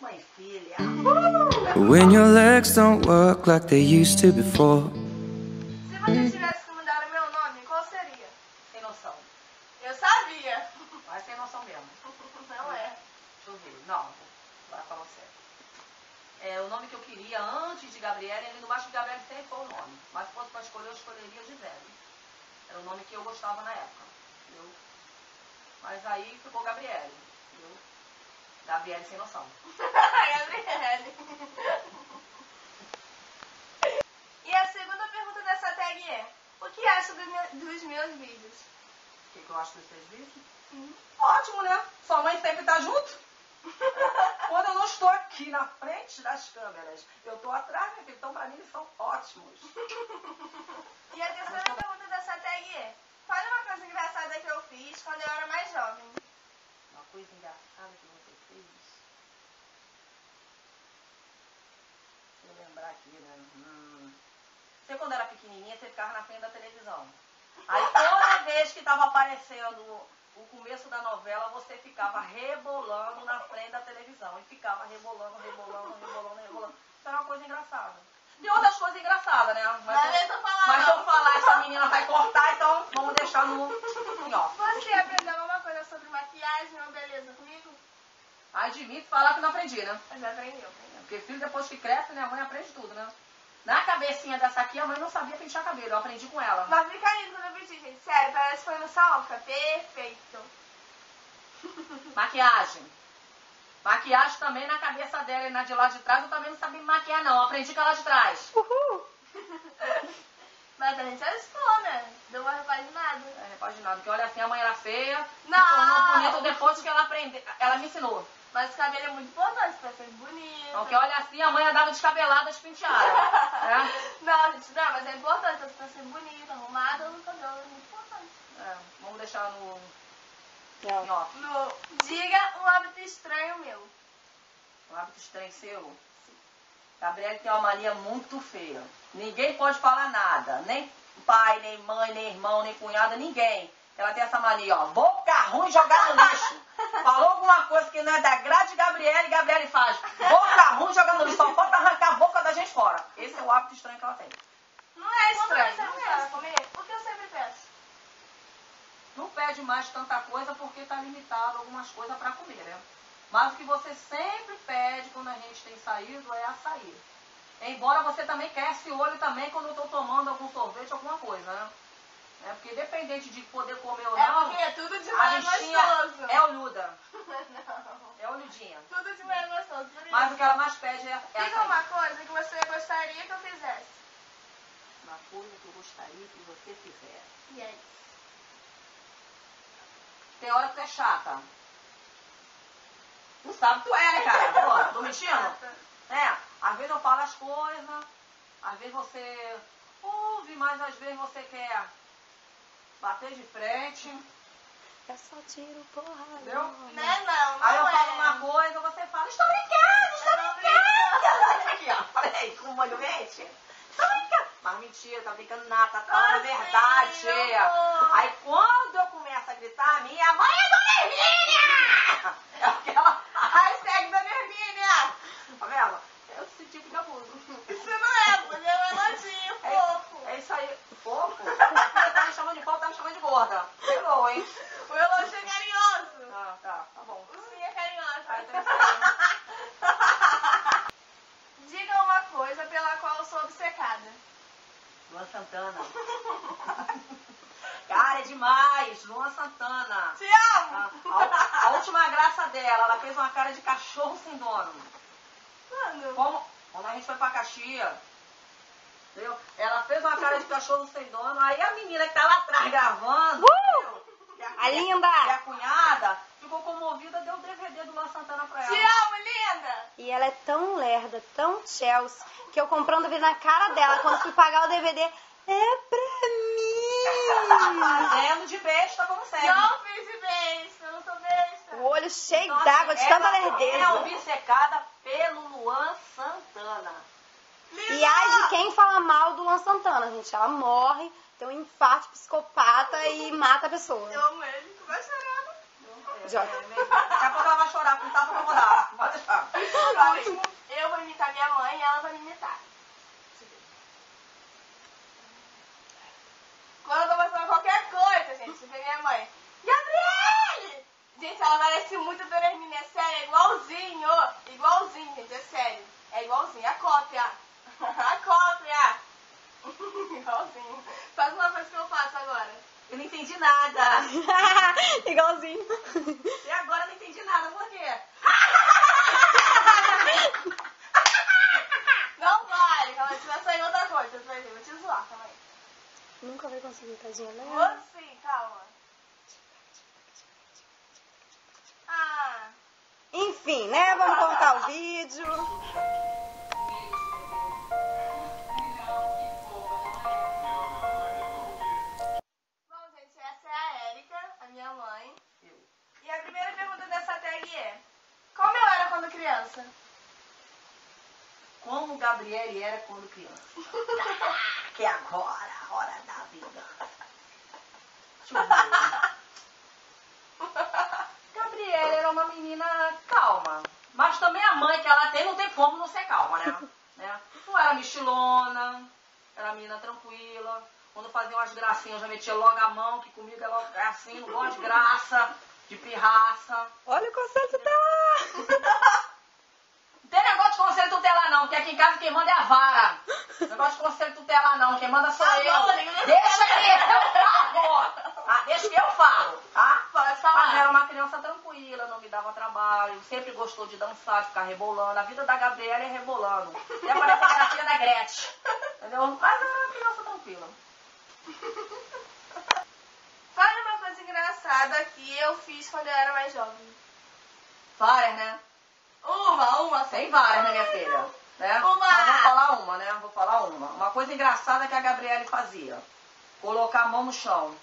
Mãe filha. When your legs don't work like they used to before. Se você tivesse que mudar o meu nome, qual seria? Sem noção. Eu sabia. Mas sem noção mesmo. Não é. Deixa eu ver. Não, vai falar sério. É, o nome que eu queria antes de Gabriela, ele não acho que Gabriela sempre foi o nome. Mas se fosse para escolher, eu escolheria Gisele. Era o nome que eu gostava na época. Entendeu? Mas aí ficou Gabriele. Entendeu? Gabriele sem noção. Gabriele. E a segunda pergunta dessa tag é: O que acha do dos meus vídeos? O que, que eu acho dos seus vídeos? Ótimo, né? Sua mãe sempre tá junto. Quando eu não estou aqui na frente das câmeras, eu estou atrás, filho. Então, pra mim, eles são ótimos. E a terceira pergunta dessa tag é: Fale uma coisa engraçada que eu fiz quando eu era mais jovem. Coisa engraçada que você fez. Deixa eu lembrar aqui, né? Hum. Você, quando era pequenininha, você ficava na frente da televisão. Aí, toda vez que estava aparecendo o começo da novela, você ficava rebolando na frente da televisão. E ficava rebolando, rebolando, rebolando, rebolando. Isso era uma coisa engraçada. Tem outras coisas engraçadas, né? Mas, Mas deixa eu falar, mas se eu não. falar, essa menina vai cortar, então vamos deixar no. Off. Você aprendeu alguma coisa sobre maquiagem ou beleza comigo? Admito falar que não aprendi, né? Mas aprendeu, aprendeu. Porque filho, depois que cresce, né, a mãe aprende tudo, né? Na cabecinha dessa aqui, a mãe não sabia pentear cabelo. Eu aprendi com ela. Mas fica lindo quando eu pedi, gente. Sério, parece que foi no salão. Fica perfeito. Maquiagem. Maquiagem também na cabeça dela e na de lá de trás, eu também não sabia me maquiar, não. Eu aprendi com ela de trás. Mas a gente ajustou, né? Deu uma repaginada. É, repaginado. Porque olha assim, a mãe era feia. Não. Se tornou bonita depois que ela aprendeu. Ela me ensinou. Mas o cabelo é muito importante pra ser bonito. Então, que olha assim, a mãe andava descabelada, despenteada. É? Não, gente, não, mas é importante pra ser bonita, arrumada no cabelo. É muito importante. É, vamos deixar no. Não. No, diga um hábito estranho meu. Um hábito estranho seu? Gabriele tem uma mania muito feia. Ninguém pode falar nada. Nem pai, nem mãe, nem irmão, nem cunhada, ninguém. Ela tem essa mania, ó. Boca ruim jogar no lixo. Falou alguma coisa que não é da grade de Gabriele, Gabriele faz. Boca ruim jogar no lixo. Só falta arrancar a boca da gente fora. Esse é o hábito estranho que ela tem. Não é estranho. Quando você é. não quer comer, o que eu sempre peço? Não pede mais tanta coisa porque está limitado algumas coisas para comer, né? Mas o que você sempre pede quando a gente tem saído é açaí. Embora você também quer esse olho também quando eu estou tomando algum sorvete, alguma coisa, né? É porque independente de poder comer ou É não, porque é tudo de manhã gostoso. é olhuda. Não. É olhudinha. Tudo de manhã gostoso. Isso. Mas o que ela mais pede é, é Diga uma coisa que você gostaria que eu fizesse. Uma coisa que eu gostaria que você fizesse. E aí? Tem hora que tu é chata. Tu sabe que tu é, né, cara? Pô, tô mentindo? É, às vezes eu falo as coisas, às vezes você ouve, mas às vezes você quer bater de frente, Eu só tiro porra. entendeu? Né, não, não Aí eu é. falo uma coisa, você fala, estou brincando, estou Tô brincando. Aqui, ó, falei, com o molho verde. Estou brincando. Mas mentira, tá brincando nada, tá falando a verdade. amor. Aí quando eu começo a gritar, minha mãe é do Hermínia! É aquela hashtag da Hermínia. Tá vendo? É esse tipo de abuso. Isso não é, porque é um elogio fofo. É, é isso aí. Fofo? Você tá me chamando de fofo, tá me chamando de gorda. Pegou, hein? O elogio é carinhoso. Ah, tá, tá bom. O sim é carinhoso. Aí tem isso aí. Diga uma coisa pela qual eu sou obcecada. Luan Santana. Cara, é demais. Luan Santana. Te amo! A, a- a última graça dela, ela fez uma cara de cachorro sem dono. Mano, Como, quando a gente foi pra Caxias, entendeu? Ela fez uma cara de cachorro sem dono, aí a menina que tá lá atrás gravando? Que é A linda! que é a cunhada, ficou comovida, deu o DVD do Luan Santana pra ela. te amo, linda! E ela é tão lerda, tão Chelsea, que eu comprando o DVD na cara dela. Quando fui pagar o DVD, é pra mim! Fazendo de besta, como sempre. Não fiz de besta, eu não sou besta. O olho cheio Então, d'água, assim, de tanta ela É lerdeza. obcecada pelo Luan Santana. E ai de quem fala mal do Luan Santana, gente. Ela morre, tem um infarto psicopata e mata a pessoa. Eu amo ele, tu vai chorando. Idiota. Daqui a pouco ela vai chorar com tapa que eu vou dar. Pode deixar. Agora, eu vou imitar minha mãe e ela vai me imitar. Quando eu tô fazendo qualquer coisa, gente, você vê minha mãe. Gabriele! Gente, ela parece muito Dona Hermínia, é sério, é igualzinho. Igualzinho, gente, é sério. É igualzinho, a cópia. A cópia. igualzinho. Faz uma coisa que eu faço agora. Eu não entendi nada. Igualzinho. E agora eu não entendi nada. Por quê? Não vale, calma aí, você vai sair outra coisa, você vai ver, vou te zoar, calma aí. Nunca vai conseguir, tadinha, né? Vou sim, calma. Ah, Enfim, né? Vamos cortar o vídeo. bom, gente, essa é a Érica, a minha mãe. E a primeira pergunta dessa tag é: Como eu era quando criança? Como o Gabriele era quando criança. que agora, a hora da vingança. Deixa eu ver. Gabriele era uma menina calma. Mas também a mãe que ela tem não tem como não ser calma, né? né? Não era mexilona, era menina tranquila. Quando fazia umas gracinhas, eu já metia logo a mão, que comigo ela é assim, não gosta de graça, de pirraça. Olha o conselho tutelar. Não tem negócio de conselho tutelar não, porque aqui em casa quem manda é a vara. Negócio de conselho tutelar não, quem manda sou Tá eu. Lívia. Deixa que eu falo. Ah, deixa que eu falo, tá? Pode Mas falar. era uma criança tranquila, não me dava trabalho, sempre gostou de dançar, de ficar rebolando. A vida da Gabriela é rebolando. Até parece a filha da Gretchen. Entendeu? Mas era uma criança tranquila. Fale uma coisa engraçada que eu fiz quando eu era mais jovem. Várias, né? Só. Tem várias, né, minha filha? Né? Uma. Mas vou falar uma, né? Vou falar uma. Uma coisa engraçada que a Gabriele fazia. Colocar a mão no chão.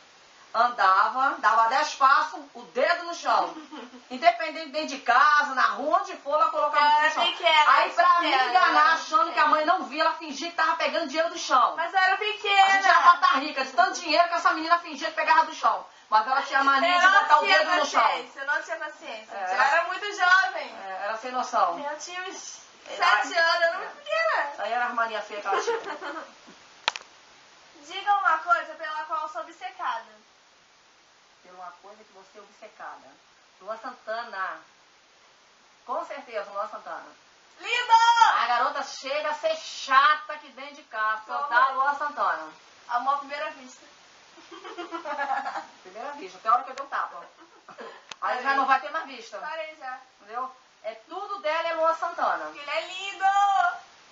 Andava, dava dez passos, o dedo no chão. Independente dentro de casa, na rua, onde for, ela colocava no chão. pequena, Aí pra me pequena, enganar, né? achando que a mãe não via, ela fingia que tava pegando dinheiro do chão. Mas eu era A gente pequena. já tá rica de tanto dinheiro que essa menina fingia que pegava do chão. Mas ela tinha mania de não botar o dedo no chão. paciência, eu não tinha paciência. É. Eu era muito jovem. É, era sem noção. Eu tinha uns É. sete anos, eu era muito pequena. Aí era as manias feias que ela tinha. Diga uma coisa pela qual sou obcecada. Por uma coisa que você é obcecada. Luan Santana. Com certeza, Luan Santana. Lindo! A garota chega a ser chata aqui dentro de casa. Tá Luan Santana. Amor à primeira vista. Primeira vista, até a hora que eu dei um tapa. Aí já não vai ter mais vista. Parei já. Entendeu? É tudo dela é Luan Santana. Ele é lindo!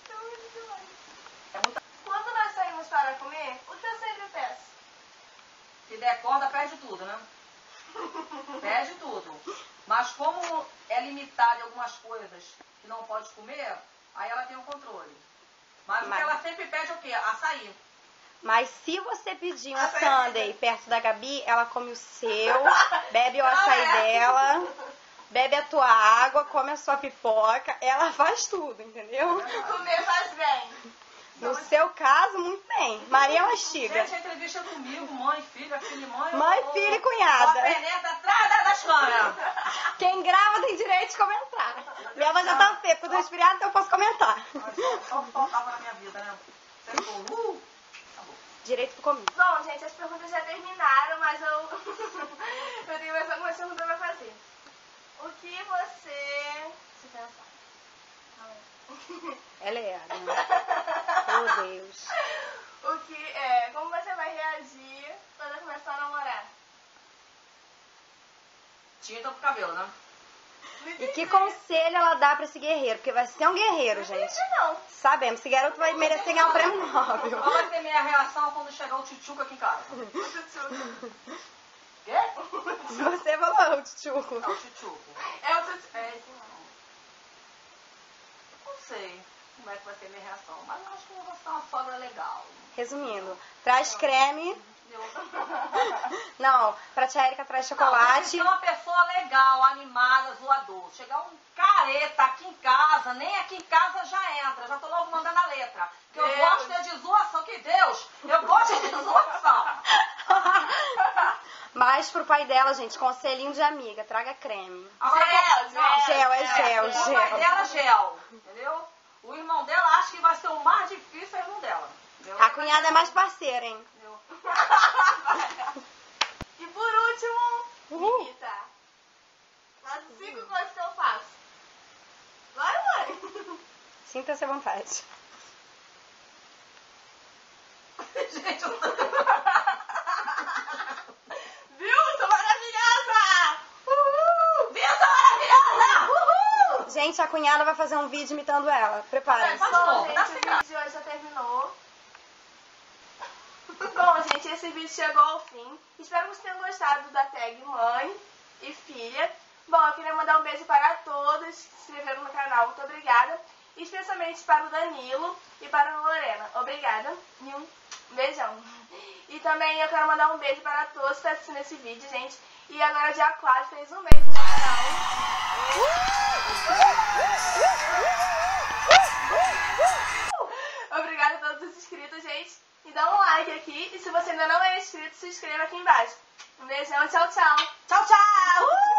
Eu amo demais. É muita... Quando nós saímos para comer, o que eu sempre peço? Se der corda, perde tudo, né? Perde tudo. Mas como é limitada em algumas coisas que não pode comer, aí ela tem o controle. Mas, Mas- ela sempre pede é o quê? Açaí. Mas se você pedir um Açaí. sundae perto da Gabi, ela come o seu, bebe o açaí dela, bebe a tua água, come a sua pipoca, ela faz tudo, entendeu? Comer faz bem. No seu caso, muito bem. Maria Mastiga. Gente, a entrevista é comigo, mãe, filha, filha e mãe. Mãe, filha e cunhada. ó, penetra atrás da- das câmeras. Quem grava tem direito de comentar. Minha voz já tá feia, quando eu resfriado, então eu posso comentar. Só, faltava na minha vida, né? Você ficou, uh. Direito pro comigo. Bom, gente, as perguntas já terminaram, mas eu, eu tenho mais algumas perguntas pra fazer. O que você. Deixa eu pensar. Ela é ela, Meu Deus. O que é. Como você vai reagir quando eu começar a namorar? Tinta pro cabelo, né? E que conselho ela dá pra esse guerreiro? Porque vai ser um guerreiro, gente. Não. Sabemos, esse garoto vai merecer ganhar o prêmio Nobel. Qual vai ser minha reação quando chegar o tchutchuca aqui em casa? Quê? Você falou, tchutchuco. Não, o tchutchuco. É o tutu. É esse não. Não sei como é que vai ser minha reação, mas eu acho que eu vou ser uma sogra legal. Resumindo, traz creme. Não, pra tia Erika traz Não, chocolate. ser uma pessoa legal, animada, zoador. Chegar um careta aqui em casa, nem aqui em casa já entra. Já tô logo mandando a letra. Que eu gosto é de zoação. Que Deus, eu gosto de zoação. Mas pro pai dela, gente, conselhinho de amiga, traga creme. Agora, Gel, não, Gel, é gel, O pai gel. dela, gel. Entendeu? O irmão dela acha que vai ser o mais difícil é o dela. Entendeu? A cunhada é mais parceira, hein? E por último, Uhul. Rita. As cinco coisas que eu faço. Vai, mãe. Sinta-se à vontade. Gente, eu tô... Viu? Sou maravilhosa! Uhul! Vida maravilhosa! Uhul! Gente, a cunhada vai fazer um vídeo imitando ela. Preparem-se. Faz Bom, novo, gente, o vídeo de hoje já terminou. Bom, gente, esse vídeo chegou ao fim. Espero que vocês tenham gostado da tag mãe e filha. Bom, eu queria mandar um beijo para todos que se inscreveram no canal. Muito obrigada. Especialmente para o Danilo e para a Lorena. Obrigada. E um beijão. Também eu quero mandar um beijo para todos que estão assistindo esse vídeo, gente. E agora dia 4 fez um mês no canal. Obrigada a todos os inscritos, gente. E dá um like aqui. E se você ainda não é inscrito, se inscreva aqui embaixo. Um beijão, tchau, tchau. Tchau, tchau!